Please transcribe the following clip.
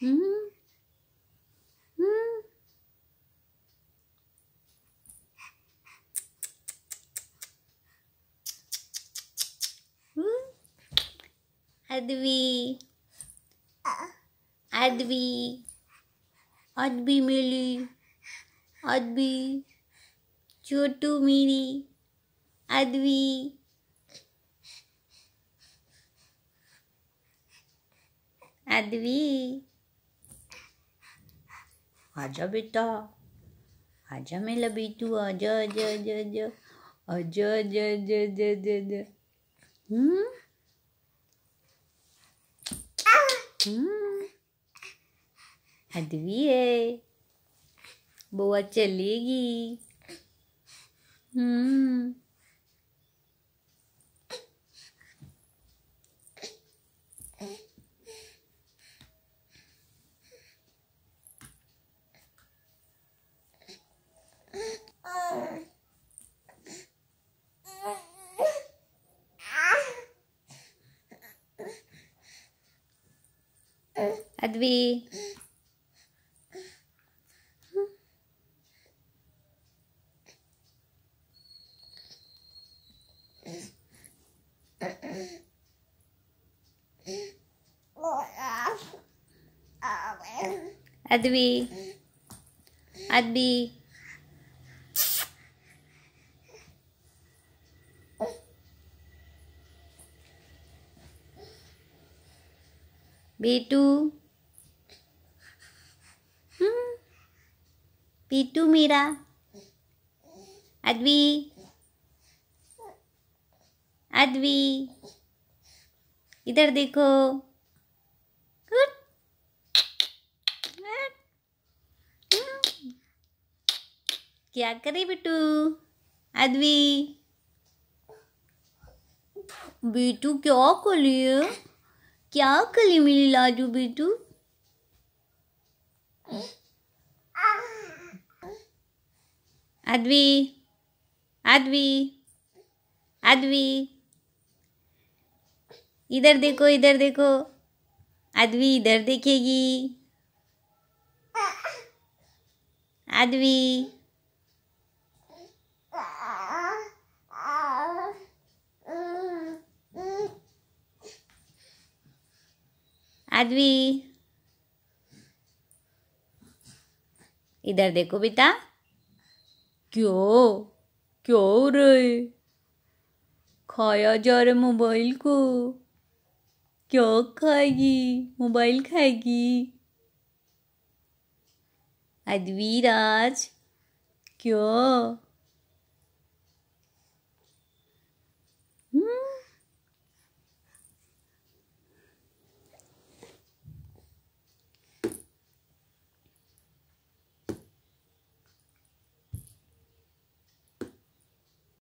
Hmm? Hmm? Hmm? Advi. Advi. Advi मिली अदबी छोटू मेरी अदबी अदबी आजा बेटा। आजा मेरा बेटू आजा आजा आजा आजा। आजा आजा आजा आजा आजा आजा। हम्म? हम्म? अदवी है। बुआ चलेगी। हम्म? अदवी अदवी अदवी बेटू बेटू मेरा। अदवी। अदवी। इधर देखो। क्या करे बेटू अदवी। बेटू, क्या करिए क्या कली मिली लाजू बेटू? अदवी अदवी अदवी। इधर देखो इधर देखो। अदवी इधर देखेगी। अदवी। अदवी। इधर देखो बेटा। क्यों? क्यों रहे खाया जा रहा मोबाइल को। क्या खाएगी? मोबाइल खाएगी। अदवी राज क्यों?